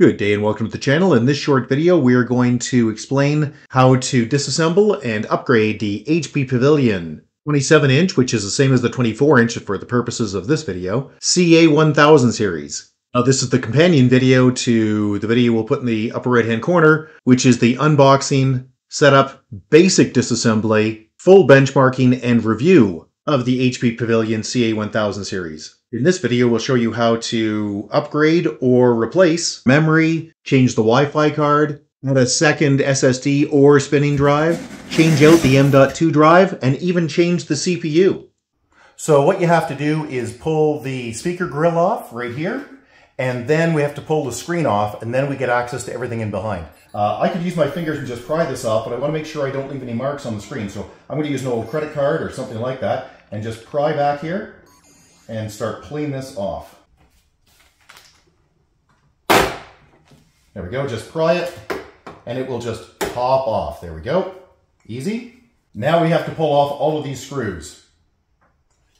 Good day and welcome to the channel. In this short video, we are going to explain how to disassemble and upgrade the HP Pavilion 27 inch, which is the same as the 24 inch for the purposes of this video, CA1000 series. Now this is the companion video to the video we'll put in the upper right hand corner, which is the unboxing, setup, basic disassembly, full benchmarking, and review of the HP Pavilion CA1000 series. In this video, we'll show you how to upgrade or replace memory, change the Wi-Fi card, add a second SSD or spinning drive, change out the M.2 drive, and even change the CPU. So what you have to do is pull the speaker grill off right here, and then we have to pull the screen off, and then we get access to everything in behind. Uh, I could use my fingers and just pry this off, but I want to make sure I don't leave any marks on the screen. So I'm going to use an old credit card or something like that, and just pry back here, and start pulling this off. There we go, just pry it and it will just pop off. There we go, easy. Now we have to pull off all of these screws.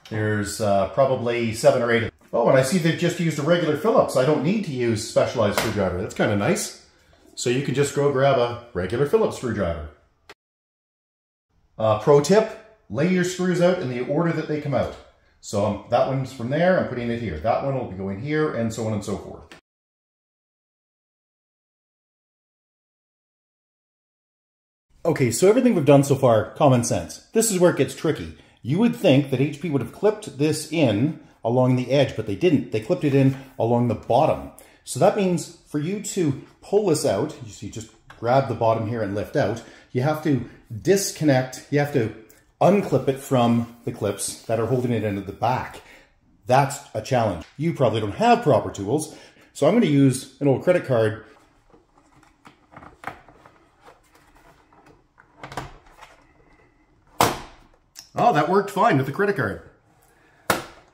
There's uh, probably seven or eight. Oh, and I see they've just used a regular Phillips. I don't need to use specialized screwdriver. That's kind of nice. So you can just go grab a regular Phillips screwdriver. Uh, pro tip, lay your screws out in the order that they come out. So um, that one's from there, I'm putting it here. That one will be going here, and so on and so forth. Okay, so everything we've done so far, common sense. This is where it gets tricky. You would think that HP would have clipped this in along the edge, but they didn't. They clipped it in along the bottom. So that means for you to pull this out, you see, just grab the bottom here and lift out, you have to disconnect, you have to unclip it from the clips that are holding it into the back. That's a challenge. You probably don't have proper tools, so I'm going to use an old credit card Oh, that worked fine with the credit card.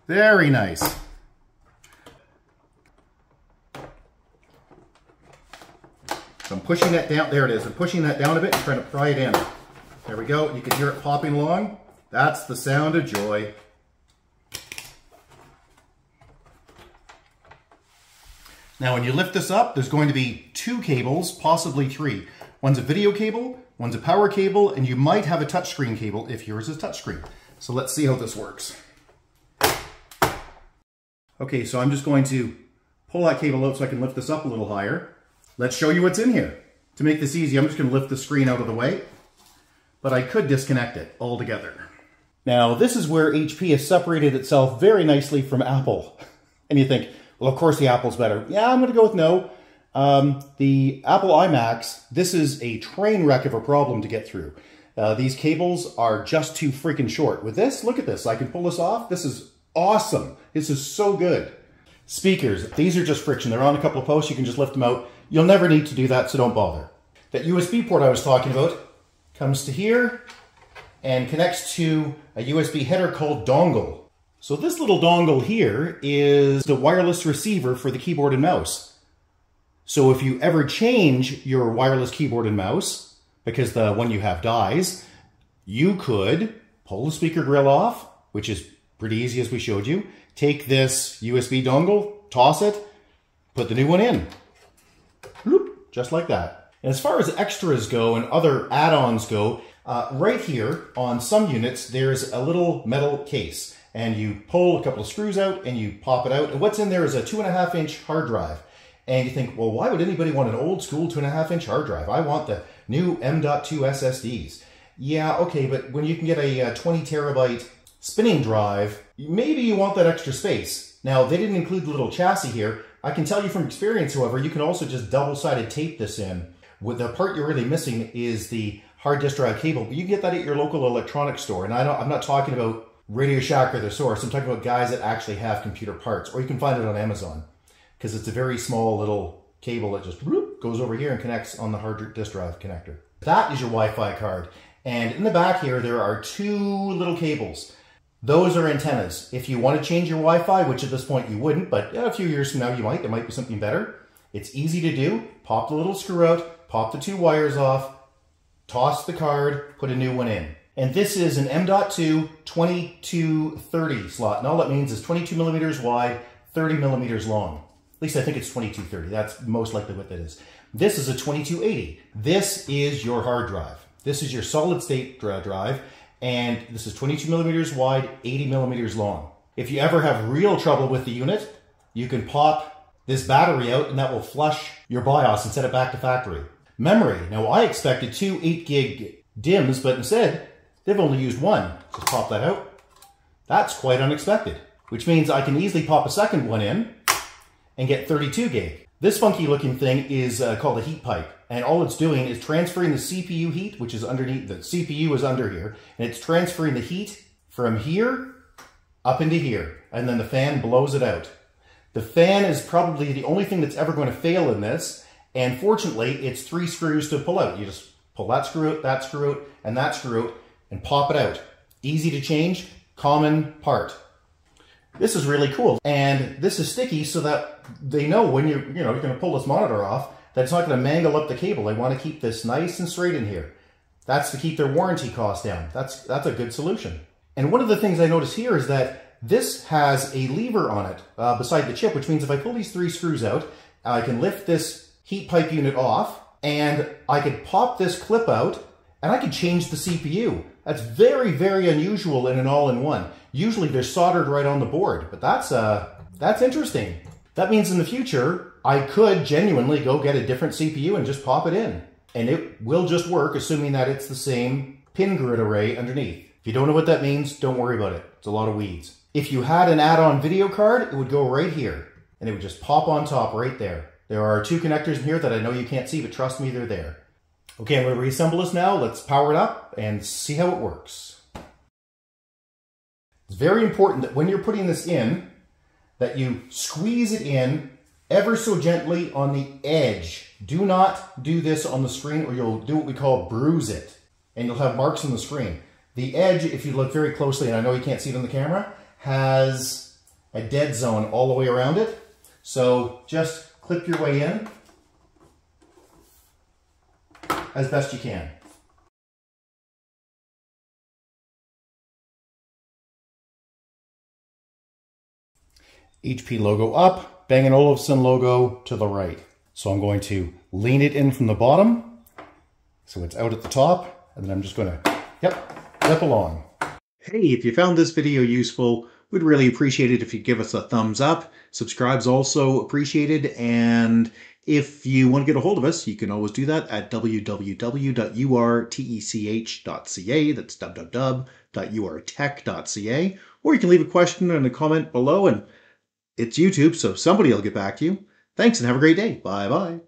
Very nice. So I'm pushing that down, there it is, I'm pushing that down a bit and trying to pry it in. There we go. You can hear it popping along. That's the sound of joy. Now, when you lift this up, there's going to be two cables, possibly three. One's a video cable, one's a power cable, and you might have a touchscreen cable if yours is a touchscreen. So let's see how this works. Okay, so I'm just going to pull that cable out so I can lift this up a little higher. Let's show you what's in here. To make this easy, I'm just going to lift the screen out of the way but I could disconnect it altogether. Now, this is where HP has separated itself very nicely from Apple. And you think, well, of course the Apple's better. Yeah, I'm going to go with no. Um, the Apple iMacs, this is a train wreck of a problem to get through. Uh, these cables are just too freaking short. With this, look at this. I can pull this off. This is awesome. This is so good. Speakers, these are just friction. They're on a couple of posts. You can just lift them out. You'll never need to do that, so don't bother. That USB port I was talking about, comes to here and connects to a USB header called dongle. So this little dongle here is the wireless receiver for the keyboard and mouse. So if you ever change your wireless keyboard and mouse, because the one you have dies, you could pull the speaker grill off, which is pretty easy as we showed you, take this USB dongle, toss it, put the new one in. Bloop, just like that. As far as extras go and other add-ons go, uh, right here on some units, there's a little metal case and you pull a couple of screws out and you pop it out. And what's in there is a two and a half inch hard drive. And you think, well, why would anybody want an old school two and a half inch hard drive? I want the new M.2 SSDs. Yeah, okay, but when you can get a, a 20 terabyte spinning drive, maybe you want that extra space. Now, they didn't include the little chassis here. I can tell you from experience, however, you can also just double-sided tape this in the part you're really missing is the hard disk drive cable, but you get that at your local electronics store. And I don't, I'm not talking about Radio Shack or the source. I'm talking about guys that actually have computer parts, or you can find it on Amazon because it's a very small little cable that just whoop, goes over here and connects on the hard disk drive connector. That is your Wi-Fi card. And in the back here, there are two little cables. Those are antennas. If you want to change your Wi-Fi, which at this point you wouldn't, but a few years from now you might, there might be something better. It's easy to do. Pop the little screw out, pop the two wires off, toss the card, put a new one in. And this is an M.2 2230 slot. And all that means is 22 millimeters wide, 30 millimeters long. At least I think it's 2230. That's most likely what that is. This is a 2280. This is your hard drive. This is your solid state drive, and this is 22 millimeters wide, 80 millimeters long. If you ever have real trouble with the unit, you can pop this battery out and that will flush your BIOS and set it back to factory. Memory. Now I expected two 8 gig DIMMs, but instead they've only used one. Just pop that out. That's quite unexpected, which means I can easily pop a second one in and get 32 gig. This funky looking thing is uh, called a heat pipe. And all it's doing is transferring the CPU heat, which is underneath, the CPU is under here, and it's transferring the heat from here up into here. And then the fan blows it out. The fan is probably the only thing that's ever going to fail in this. And fortunately, it's three screws to pull out. You just pull that screw out, that screw out, and that screw out, and pop it out. Easy to change, common part. This is really cool. And this is sticky so that they know when you, you know, you're gonna pull this monitor off, that it's not gonna mangle up the cable. They wanna keep this nice and straight in here. That's to keep their warranty costs down. That's, that's a good solution. And one of the things I notice here is that this has a lever on it uh, beside the chip, which means if I pull these three screws out, I can lift this heat pipe unit off and I could pop this clip out and I could change the CPU. That's very, very unusual in an all-in-one. Usually they're soldered right on the board, but that's, uh, that's interesting. That means in the future, I could genuinely go get a different CPU and just pop it in. And it will just work, assuming that it's the same pin grid array underneath. If you don't know what that means, don't worry about it. It's a lot of weeds. If you had an add-on video card, it would go right here. And it would just pop on top right there. There are two connectors in here that I know you can't see, but trust me, they're there. Okay, I'm going to reassemble this now. Let's power it up and see how it works. It's very important that when you're putting this in, that you squeeze it in ever so gently on the edge. Do not do this on the screen or you'll do what we call bruise it and you'll have marks on the screen. The edge, if you look very closely, and I know you can't see it on the camera, has a dead zone all the way around it. So just clip your way in as best you can. HP logo up, Bang & Olufsen logo to the right. So I'm going to lean it in from the bottom, so it's out at the top, and then I'm just going to, yep, clip along. Hey, if you found this video useful, we'd really appreciate it if you give us a thumbs up. Subscribe's also appreciated, and if you want to get a hold of us, you can always do that at www.urtech.ca. That's www.urtech.ca. Or you can leave a question and a comment below, and it's YouTube, so somebody will get back to you. Thanks and have a great day. Bye bye.